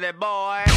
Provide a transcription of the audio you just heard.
silly boy.